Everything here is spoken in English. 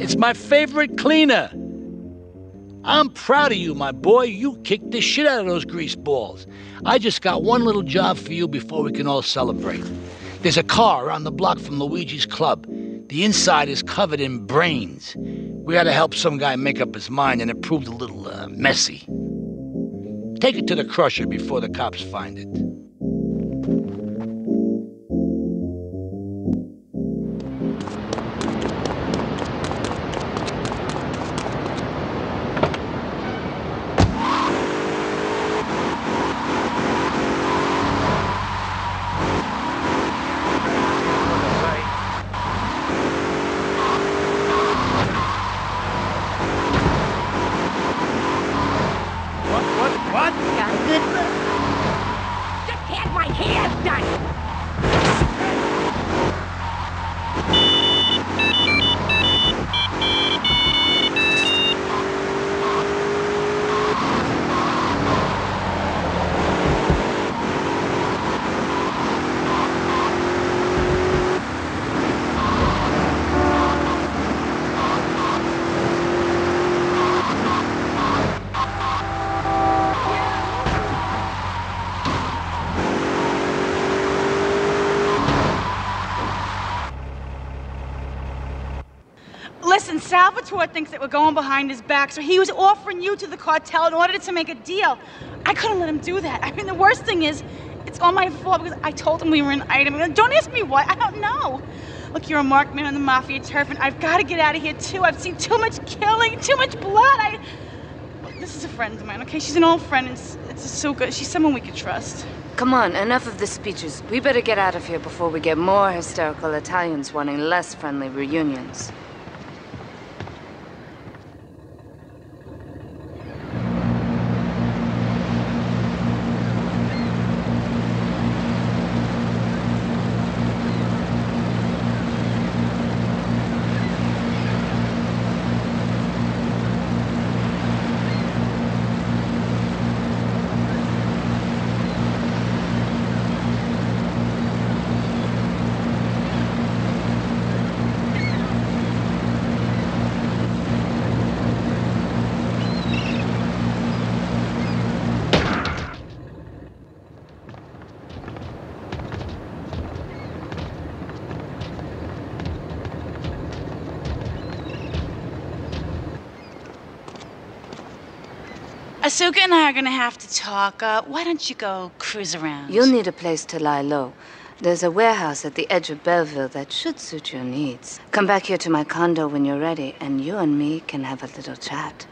It's my favorite cleaner. I'm proud of you, my boy. You kicked the shit out of those grease balls. I just got one little job for you before we can all celebrate. There's a car around the block from Luigi's club. The inside is covered in brains. We to help some guy make up his mind, and it proved a little uh, messy. Take it to the crusher before the cops find it. Just has done. Listen, Salvatore thinks that we're going behind his back, so he was offering you to the cartel in order to make a deal. I couldn't let him do that. I mean, the worst thing is, it's all my fault because I told him we were an item. Don't ask me why. I don't know. Look, you're a marked man on the mafia turf, and I've got to get out of here too. I've seen too much killing, too much blood. I. This is a friend of mine, okay? She's an old friend. It's, it's so good. She's someone we could trust. Come on, enough of the speeches. We better get out of here before we get more hysterical Italians wanting less friendly reunions. Asuka and I are gonna have to talk. Uh, why don't you go cruise around? You'll need a place to lie low. There's a warehouse at the edge of Belleville that should suit your needs. Come back here to my condo when you're ready, and you and me can have a little chat.